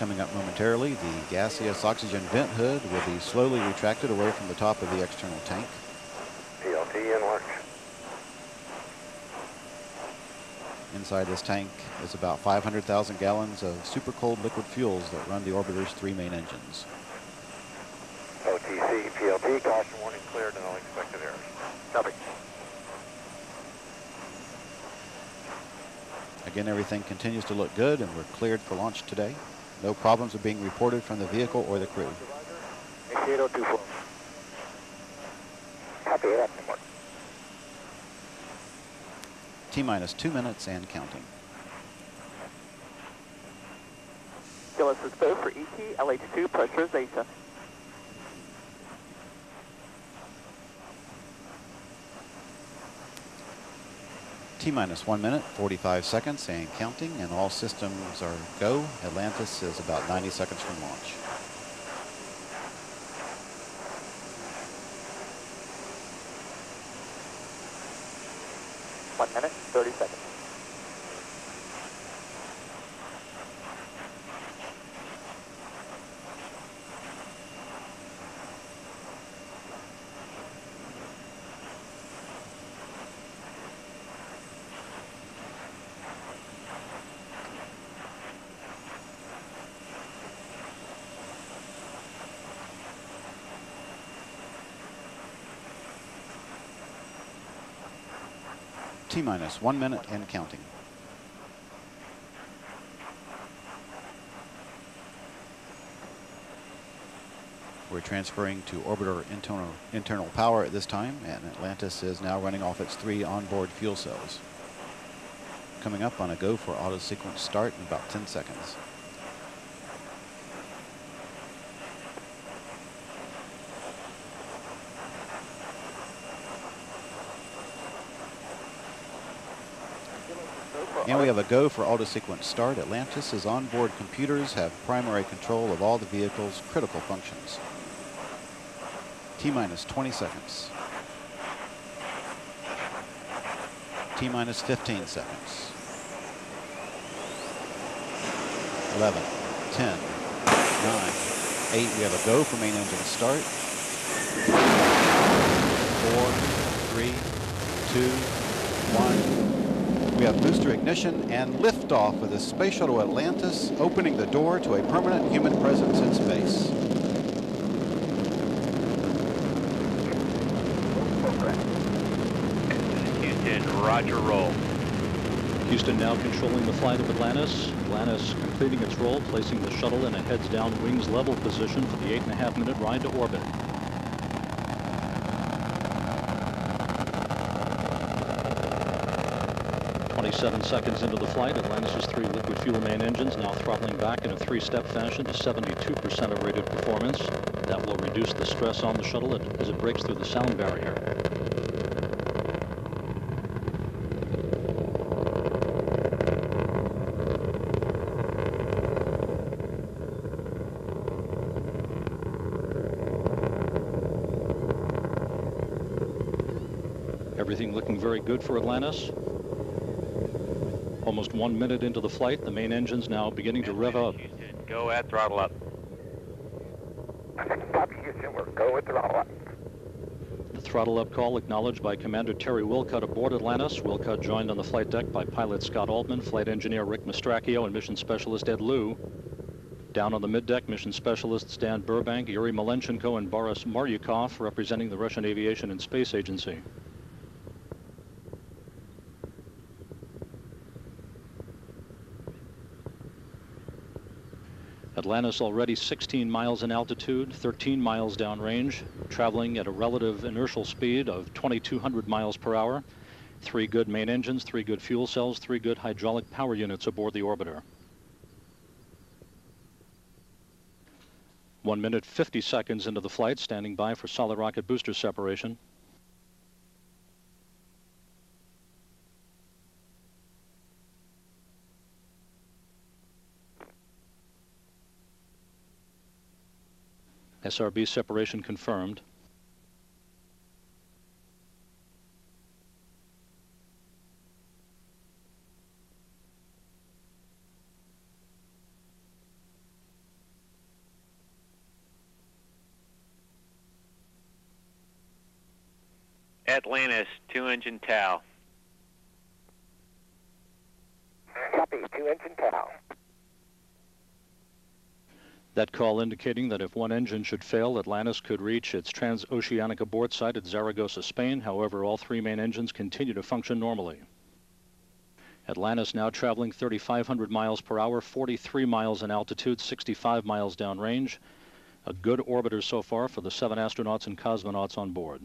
Coming up momentarily, the gaseous oxygen vent hood will be slowly retracted away from the top of the external tank. PLT in work. Inside this tank is about 500,000 gallons of super cold liquid fuels that run the orbiter's three main engines. OTC, PLT, caution warning cleared and all expected errors. Copy. Again, everything continues to look good and we're cleared for launch today. No problems are being reported from the vehicle or the crew. Initiate 024. Copy that. T minus two minutes and counting. GLS is go for ET, LH2 pressurization. T minus one minute, 45 seconds and counting, and all systems are go. Atlantis is about 90 seconds from launch. One minute, 30 seconds. T minus one minute and counting. We're transferring to orbiter internal, internal power at this time, and Atlantis is now running off its three onboard fuel cells. Coming up on a go for auto sequence start in about 10 seconds. And we have a go for auto sequence start. Atlantis' onboard computers have primary control of all the vehicle's critical functions. T minus 20 seconds. T minus 15 seconds. 11, 10, 9, 8. We have a go for main engine start. 4, 3, 2, 1. We have booster ignition and liftoff of the Space Shuttle Atlantis, opening the door to a permanent human presence in space. Houston, roger roll. Houston now controlling the flight of Atlantis. Atlantis completing its roll, placing the shuttle in a heads down wings level position for the eight and a half minute ride to orbit. 27 seconds into the flight, Atlantis' three liquid fuel main engines now throttling back in a three-step fashion to 72% of rated performance. That will reduce the stress on the shuttle as it breaks through the sound barrier. Everything looking very good for Atlantis. Almost one minute into the flight, the main engine's now beginning to rev up. Houston, go at throttle up. Copy, Houston. We're go with throttle up. The throttle up call acknowledged by Commander Terry Wilcutt aboard Atlantis. Wilcutt joined on the flight deck by pilot Scott Altman, flight engineer Rick Mastracchio, and mission specialist Ed Lu. Down on the middeck, mission specialists Dan Burbank, Yuri Malenchenko, and Boris Morukov, representing the Russian Aviation and Space Agency. Atlantis already 16 miles in altitude, 13 miles downrange, traveling at a relative inertial speed of 2,200 miles per hour. Three good main engines, three good fuel cells, three good hydraulic power units aboard the orbiter. One minute, 50 seconds into the flight, standing by for solid rocket booster separation. SRB separation confirmed. Atlantis, two engine TAL. Copy, two engine TAL. That call indicating that if one engine should fail, Atlantis could reach its transoceanic abort site at Zaragoza, Spain. However, all three main engines continue to function normally. Atlantis now traveling 3,500 miles per hour, 43 miles in altitude, 65 miles downrange. A good orbiter so far for the seven astronauts and cosmonauts on board.